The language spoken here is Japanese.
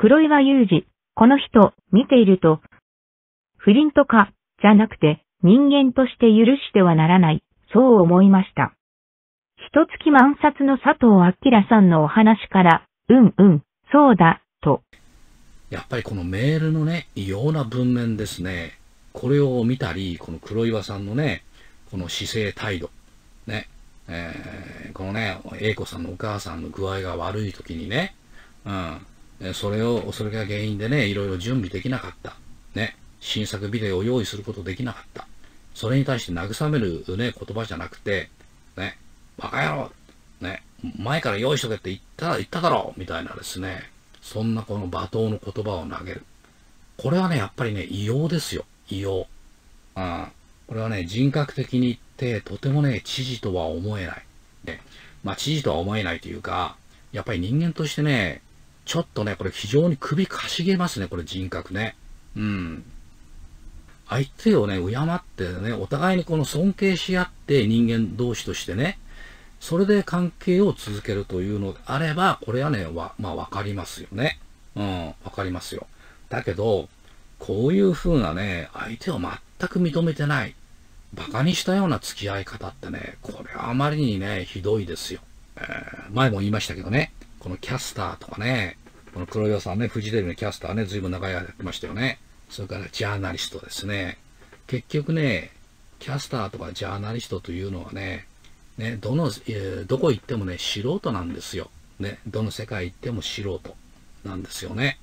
黒岩祐二、この人、見ていると、不倫とか、じゃなくて、人間として許してはならない、そう思いました。一月満冊の佐藤明さんのお話から、うんうん、そうだ、と。やっぱりこのメールのね、異様な文面ですね。これを見たり、この黒岩さんのね、この姿勢態度、ね、えー、このね、英子さんのお母さんの具合が悪い時にね、うん、それを、それが原因でね、いろいろ準備できなかった。ね、新作ビデオを用意することできなかった。それに対して慰めるね、言葉じゃなくて、ね、バカ野郎ね、前から用意しとけって言ったら言っただろうみたいなですね、そんなこの罵倒の言葉を投げる。これはね、やっぱりね、異様ですよ。異様。うん。これはね、人格的に言って、とてもね、知事とは思えない。ね。まあ、知事とは思えないというか、やっぱり人間としてね、ちょっとね、これ非常に首かしげますね、これ人格ね。うん。相手をね、敬ってね、お互いにこの尊敬し合って人間同士としてね、それで関係を続けるというのであれば、これはね、わ、まあわかりますよね。うん、わかりますよ。だけど、こういう風なね、相手を全く認めてない、馬鹿にしたような付き合い方ってね、これはあまりにね、ひどいですよ。えー、前も言いましたけどね、このキャスターとかね、この黒岩さんね、フジテレビのキャスターね、ずいぶん長い間やってましたよね。それからジャーナリストですね。結局ね、キャスターとかジャーナリストというのはね、ね、どの、えー、どこ行ってもね、素人なんですよ。ね、どの世界行っても素人なんですよね。